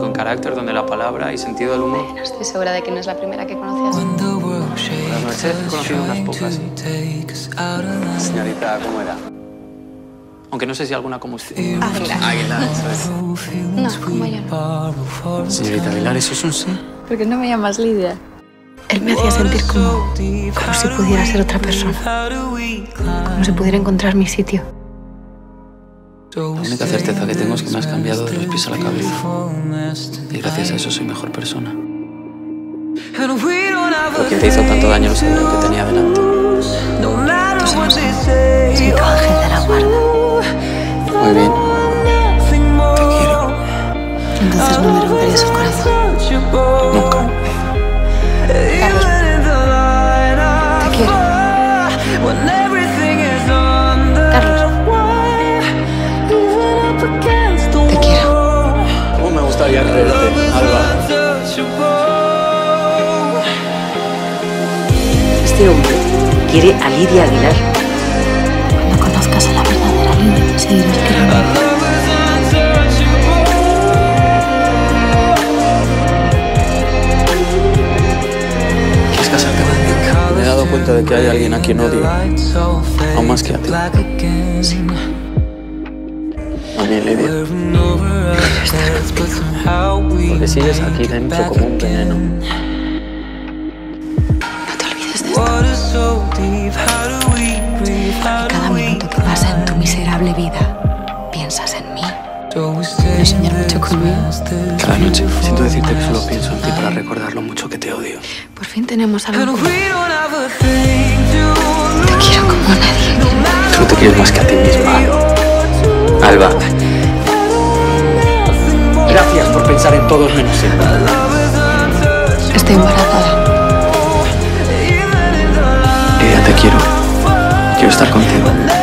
con carácter, donde la palabra y sentido del humor. Estoy segura de que no es la primera que conoces. Buenas noches, he conocido unas pocas. sí. Señorita, ¿cómo era? Aunque no sé si alguna como usted. Águila. Águila, eso es. No, como yo no. Señorita Aguilar, ¿eso es un sí? ¿Por qué no me llamas Lidia? Él me hacía sentir como, como si pudiera ser otra persona. Como si pudiera encontrar mi sitio. La única certeza que tengo es que me has cambiado de los pies a la cabeza. Y gracias a eso soy mejor persona. ¿Por qué te hizo tanto daño el señor que tenía delante? Soy tu ángel de la guarda. Muy bien. Te quiero. Entonces no me romperías el corazón. Nunca. Carlos, te quiero. Este hombre quiere a Lidia Aguilar. Cuando conozcas a la verdadera Lidia, seguirás queriendo. ¿Quieres casarte conmigo? Me he dado cuenta de que hay alguien a quien odio. Aún más que a ti. A mí, Lidia. Porque sigues aquí dentro como un veneno. Cada minuto que pasa en tu miserable vida, piensas en mí. ¿Puedes soñar mucho conmigo? Cada noche siento decirte que solo pienso en ti para recordar lo mucho que te odio. Por fin tenemos algo. Te quiero como a nadie. Tú te quieres más que a ti misma. Alba. Gracias por pensar en todos menos en mí. Estoy embarazada. quiero. Quiero estar contigo.